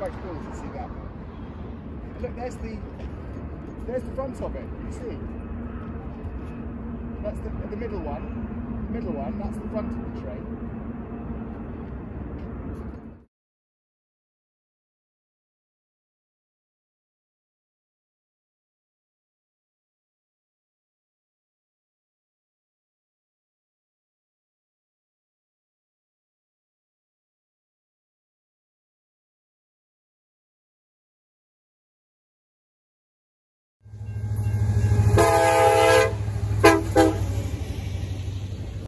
quite cool to see that. Look, there's the there's the front of it. You see? That's the the middle one. The middle one. That's the front of the train.